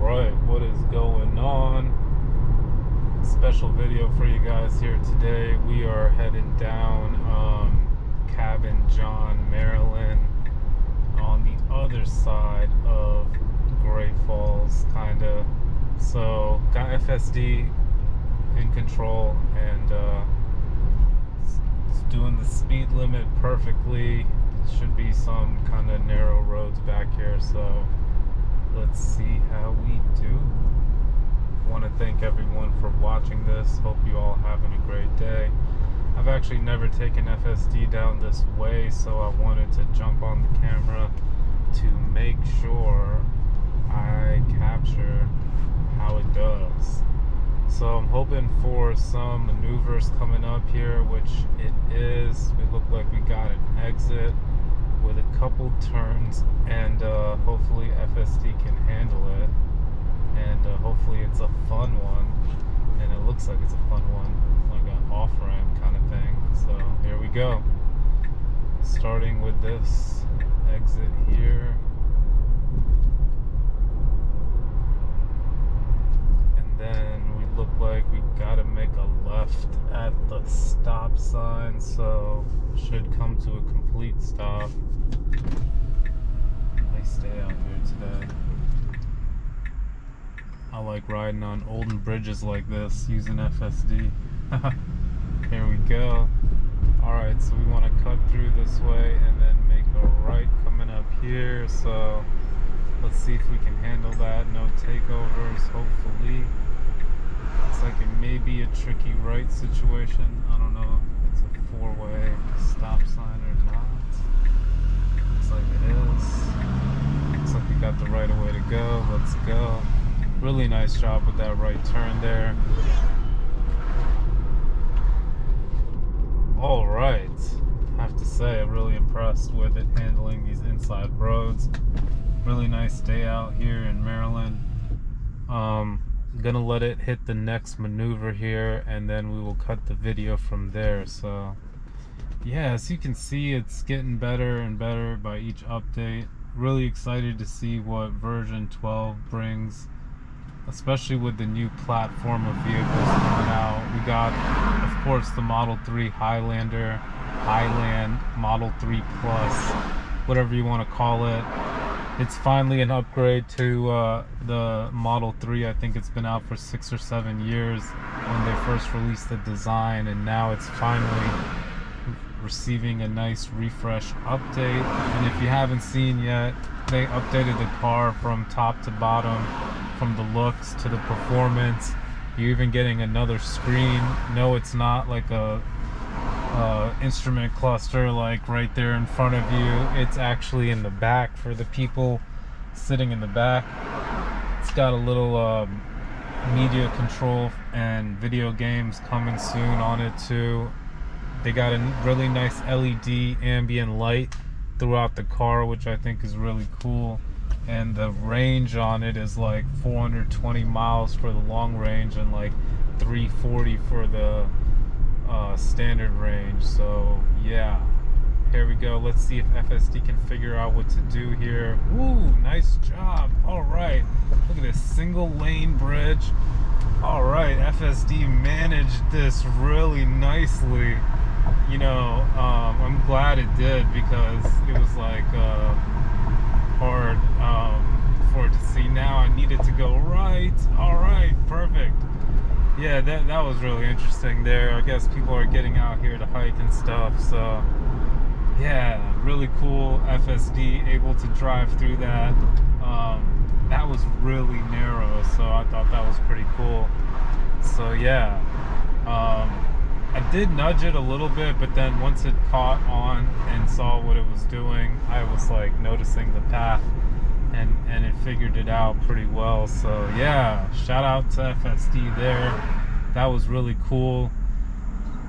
right, what is going on? Special video for you guys here today. We are heading down um, Cabin John, Maryland, on the other side of Great Falls, kind of. So, got FSD in control and uh, it's doing the speed limit perfectly. Should be some kind of narrow roads back here, so let's see how we do. Want to thank everyone for watching this. Hope you all having a great day. I've actually never taken FSD down this way, so I wanted to jump on the camera to make sure I capture how it does. So I'm hoping for some maneuvers coming up here, which it is. We look like we got an exit with a couple turns and uh, hopefully FSD can handle it. And uh, hopefully it's a fun one. And it looks like it's a fun one like an off-ramp kind of thing. So here we go. Starting with this exit here. And then we look like we gotta make a left at the stop sign so should come to a complete stop. Nice day out here today I like riding on olden bridges like this using FSD here we go. Alright so we want to cut through this way and then make a right coming up here so let's see if we can handle that. No takeovers hopefully Like it may be a tricky right situation. I don't know if it's a four-way stop sign or not. Looks like it is. Looks like we got the right way to go. Let's go. Really nice job with that right turn there. All right. I have to say, I'm really impressed with it handling these inside roads. Really nice day out here in Maryland. Um, gonna let it hit the next maneuver here and then we will cut the video from there. So yeah as you can see it's getting better and better by each update. Really excited to see what version 12 brings especially with the new platform of vehicles coming out. We got of course the model 3 highlander highland model 3 plus whatever you want to call it it's finally an upgrade to uh, the Model 3. I think it's been out for six or seven years when they first released the design, and now it's finally receiving a nice refresh update. And if you haven't seen yet, they updated the car from top to bottom, from the looks to the performance. You're even getting another screen. No, it's not like a uh, instrument cluster like right there in front of you. It's actually in the back for the people sitting in the back. It's got a little um, media control and video games coming soon on it too. They got a really nice LED ambient light throughout the car, which I think is really cool. And the range on it is like 420 miles for the long range and like 340 for the uh, standard range. So yeah, here we go. Let's see if FSD can figure out what to do here. Woo, nice job. All right, look at this single lane bridge. All right, FSD managed this really nicely. You know, um, I'm glad it did because it was like uh, hard um, for it to see. Now I needed to go right. All right, perfect yeah, that that was really interesting there. I guess people are getting out here to hike and stuff. So yeah, really cool. FSD able to drive through that. Um, that was really narrow, so I thought that was pretty cool. So yeah, um, I did nudge it a little bit, but then once it caught on and saw what it was doing, I was like noticing the path and and it figured it out pretty well. So yeah, shout out to FSD there. That was really cool.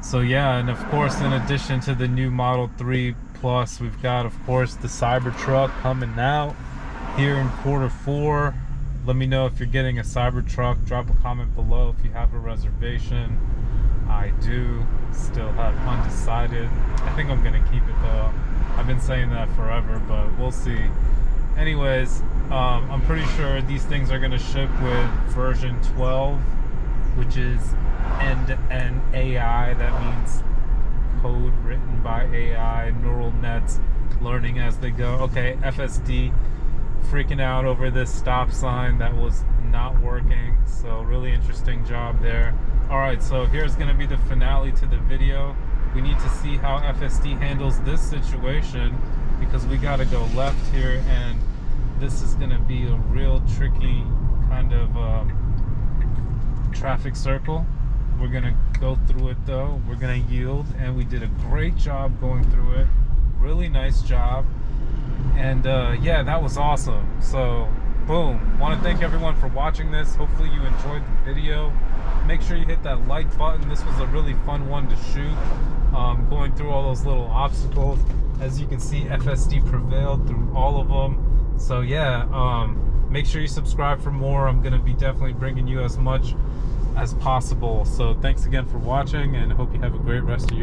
So yeah, and of course, in addition to the new Model 3 Plus, we've got of course the Cybertruck coming out here in quarter four. Let me know if you're getting a Cybertruck. Drop a comment below if you have a reservation. I do still have undecided. I think I'm gonna keep it though. I've been saying that forever, but we'll see anyways, um, I'm pretty sure these things are gonna ship with version 12, which is end-to-end AI. That means code written by AI, neural nets learning as they go. Okay, FSD freaking out over this stop sign that was not working. So really interesting job there. All right, so here's gonna be the finale to the video. We need to see how FSD handles this situation because we gotta go left here and this is gonna be a real tricky kind of um, traffic circle. We're gonna go through it though. We're gonna yield and we did a great job going through it. Really nice job. And uh, yeah, that was awesome. So boom. Want to thank everyone for watching this. Hopefully you enjoyed the video. Make sure you hit that like button. This was a really fun one to shoot. Um, going through all those little obstacles. As you can see, FSD prevailed through all of them. So yeah, um, make sure you subscribe for more. I'm to be definitely bringing you as much as possible. So thanks again for watching and hope you have a great rest of your